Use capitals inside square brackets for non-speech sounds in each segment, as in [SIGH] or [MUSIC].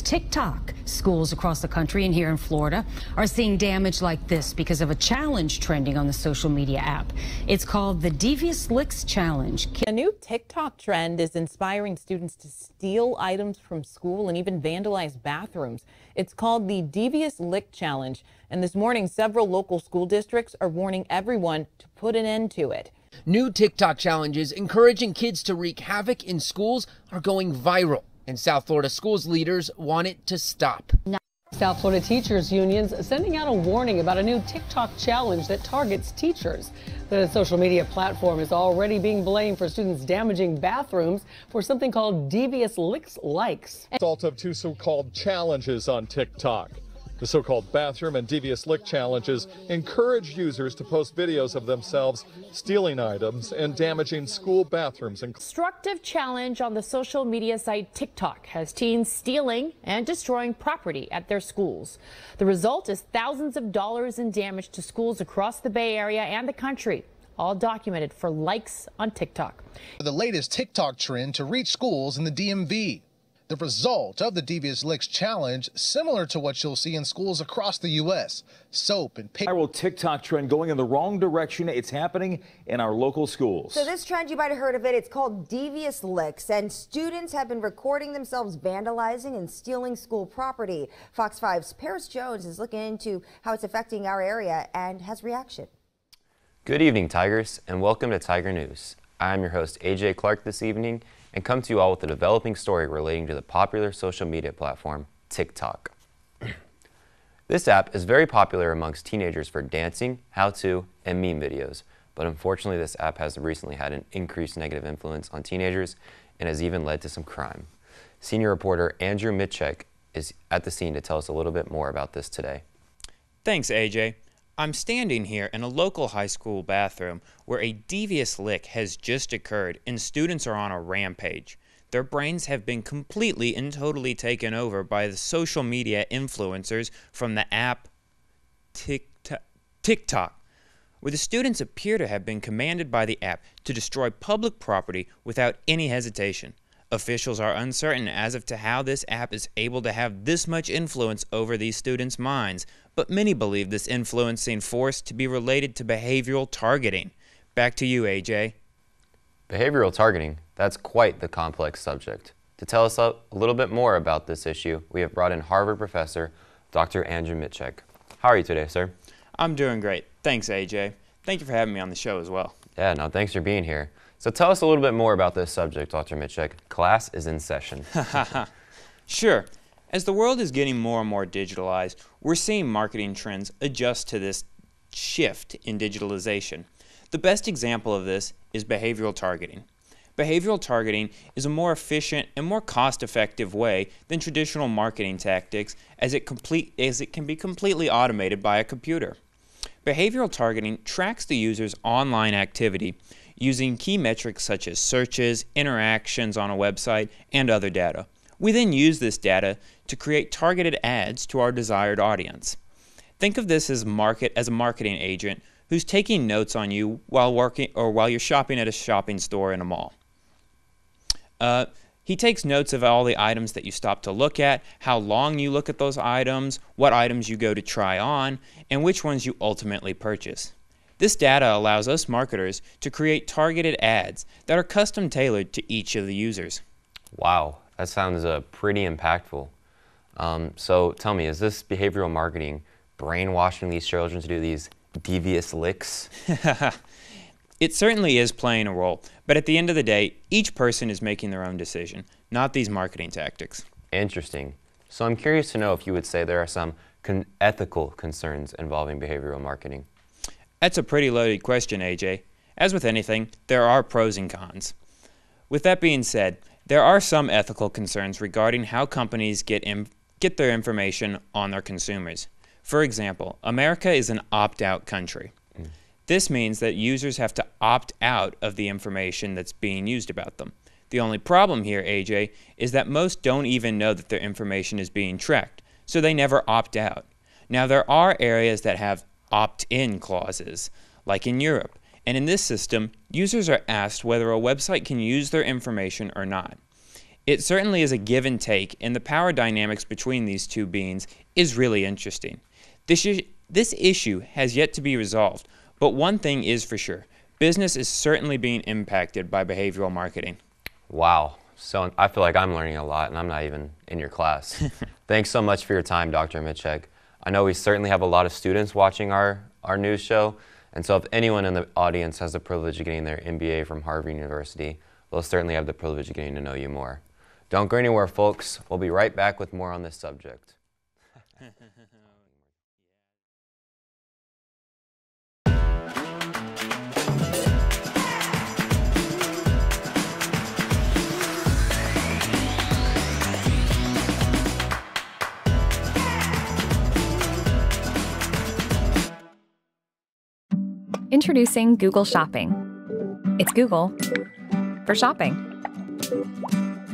TikTok. Schools across the country and here in Florida are seeing damage like this because of a challenge trending on the social media app. It's called the Devious Licks Challenge. A new TikTok trend is inspiring students to steal items from school and even vandalize bathrooms. It's called the Devious Lick Challenge. And this morning, several local school districts are warning everyone to put an end to it. New TikTok challenges encouraging kids to wreak havoc in schools are going viral and South Florida schools leaders want it to stop. South Florida teachers unions sending out a warning about a new TikTok challenge that targets teachers. The social media platform is already being blamed for students damaging bathrooms for something called devious licks likes. Result of two so-called challenges on TikTok. The so-called bathroom and devious lick challenges encourage users to post videos of themselves stealing items and damaging school bathrooms. Destructive challenge on the social media site TikTok has teens stealing and destroying property at their schools. The result is thousands of dollars in damage to schools across the Bay Area and the country all documented for likes on TikTok. The latest TikTok trend to reach schools in the DMV the result of the Devious Licks Challenge, similar to what you'll see in schools across the U.S. Soap and paper. Viral TikTok trend going in the wrong direction. It's happening in our local schools. So this trend, you might have heard of it. It's called Devious Licks, and students have been recording themselves vandalizing and stealing school property. Fox 5's Paris Jones is looking into how it's affecting our area and has reaction. Good evening, Tigers, and welcome to Tiger News. I'm your host, AJ Clark, this evening, and come to you all with a developing story relating to the popular social media platform TikTok. [CLEARS THROAT] this app is very popular amongst teenagers for dancing, how-to, and meme videos, but unfortunately this app has recently had an increased negative influence on teenagers and has even led to some crime. Senior reporter Andrew Mitchek is at the scene to tell us a little bit more about this today. Thanks, AJ. I'm standing here in a local high school bathroom where a devious lick has just occurred and students are on a rampage. Their brains have been completely and totally taken over by the social media influencers from the app TikTok, where the students appear to have been commanded by the app to destroy public property without any hesitation. Officials are uncertain as of to how this app is able to have this much influence over these students' minds, but many believe this influencing force to be related to behavioral targeting. Back to you, AJ. Behavioral targeting, that's quite the complex subject. To tell us a little bit more about this issue, we have brought in Harvard professor Dr. Andrew Mitchek. How are you today, sir? I'm doing great. Thanks, AJ. Thank you for having me on the show as well. Yeah, no, thanks for being here. So tell us a little bit more about this subject, Dr. Mitchek. Class is in session. [LAUGHS] [LAUGHS] sure. As the world is getting more and more digitalized, we're seeing marketing trends adjust to this shift in digitalization. The best example of this is behavioral targeting. Behavioral targeting is a more efficient and more cost-effective way than traditional marketing tactics as it, complete, as it can be completely automated by a computer. Behavioral targeting tracks the user's online activity using key metrics such as searches, interactions on a website, and other data. We then use this data to create targeted ads to our desired audience. Think of this as market as a marketing agent who's taking notes on you while working or while you're shopping at a shopping store in a mall. Uh, he takes notes of all the items that you stop to look at, how long you look at those items, what items you go to try on, and which ones you ultimately purchase. This data allows us marketers to create targeted ads that are custom tailored to each of the users. Wow, that sounds uh, pretty impactful. Um, so tell me, is this behavioral marketing brainwashing these children to do these devious licks? [LAUGHS] it certainly is playing a role, but at the end of the day, each person is making their own decision, not these marketing tactics. Interesting. So I'm curious to know if you would say there are some con ethical concerns involving behavioral marketing. That's a pretty loaded question, AJ. As with anything, there are pros and cons. With that being said, there are some ethical concerns regarding how companies get, get their information on their consumers. For example, America is an opt-out country. Mm. This means that users have to opt out of the information that's being used about them. The only problem here, AJ, is that most don't even know that their information is being tracked, so they never opt out. Now, there are areas that have opt-in clauses, like in Europe. And in this system, users are asked whether a website can use their information or not. It certainly is a give and take, and the power dynamics between these two beings is really interesting. This, this issue has yet to be resolved, but one thing is for sure business is certainly being impacted by behavioral marketing. Wow. So I feel like I'm learning a lot, and I'm not even in your class. [LAUGHS] Thanks so much for your time, Dr. Mitchek. I know we certainly have a lot of students watching our, our news show, and so if anyone in the audience has the privilege of getting their MBA from Harvard University, they'll certainly have the privilege of getting to know you more. Don't go anywhere, folks. We'll be right back with more on this subject. [LAUGHS] Introducing Google Shopping. It's Google for shopping.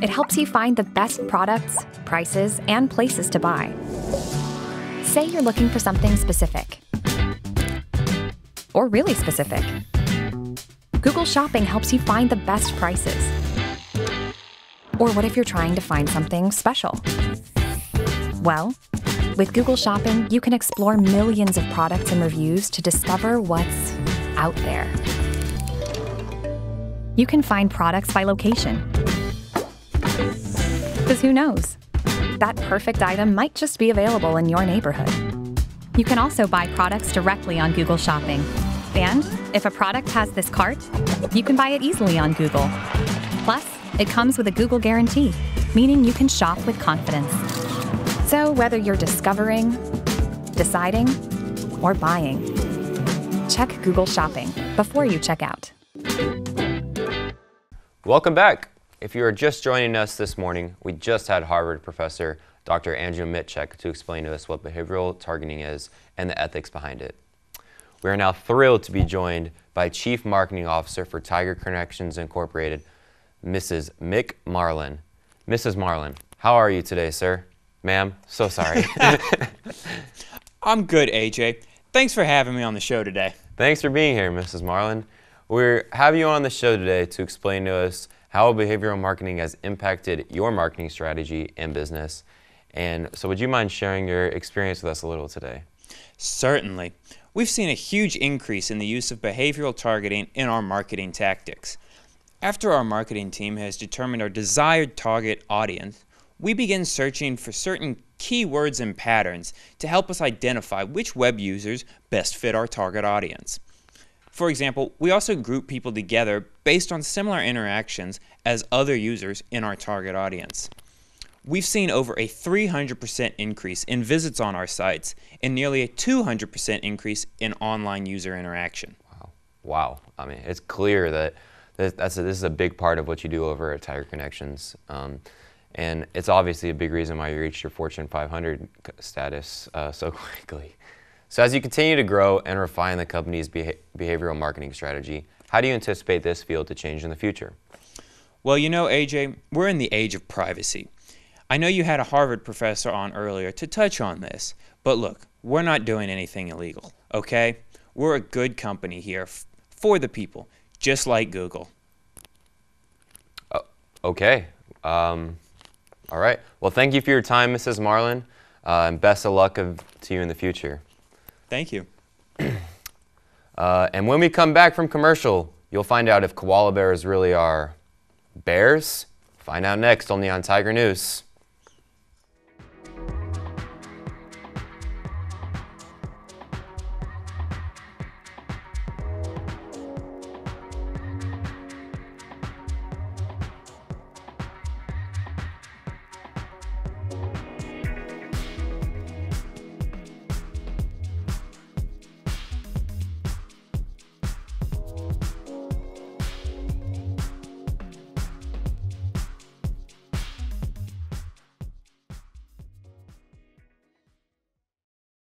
It helps you find the best products, prices, and places to buy. Say you're looking for something specific, or really specific. Google Shopping helps you find the best prices. Or what if you're trying to find something special? Well, with Google Shopping, you can explore millions of products and reviews to discover what's out there. You can find products by location. Because who knows? That perfect item might just be available in your neighborhood. You can also buy products directly on Google Shopping. And if a product has this cart, you can buy it easily on Google. Plus, it comes with a Google guarantee, meaning you can shop with confidence. So whether you're discovering, deciding, or buying, check Google Shopping before you check out. Welcome back. If you are just joining us this morning, we just had Harvard professor Dr. Andrew Mitchek to explain to us what behavioral targeting is and the ethics behind it. We are now thrilled to be joined by Chief Marketing Officer for Tiger Connections Incorporated, Mrs. Mick Marlin. Mrs. Marlin, how are you today, sir? Ma'am, so sorry. [LAUGHS] I'm good, AJ. Thanks for having me on the show today. Thanks for being here, Mrs. Marlin. We have you on the show today to explain to us how behavioral marketing has impacted your marketing strategy and business. And so, would you mind sharing your experience with us a little today? Certainly. We've seen a huge increase in the use of behavioral targeting in our marketing tactics. After our marketing team has determined our desired target audience, we begin searching for certain keywords and patterns to help us identify which web users best fit our target audience. For example, we also group people together based on similar interactions as other users in our target audience. We've seen over a 300% increase in visits on our sites and nearly a 200% increase in online user interaction. Wow. Wow. I mean, it's clear that that's a, this is a big part of what you do over at Tiger Connections. Um, and it's obviously a big reason why you reached your Fortune 500 status uh, so [LAUGHS] quickly. So as you continue to grow and refine the company's beha behavioral marketing strategy, how do you anticipate this field to change in the future? Well, you know, AJ, we're in the age of privacy. I know you had a Harvard professor on earlier to touch on this, but look, we're not doing anything illegal, okay? We're a good company here for the people, just like Google. Oh, okay. Um, all right. Well, thank you for your time, Mrs. Marlin, uh, and best of luck of, to you in the future. Thank you. [CLEARS THROAT] uh, and when we come back from commercial, you'll find out if koala bears really are bears. Find out next only on Tiger News.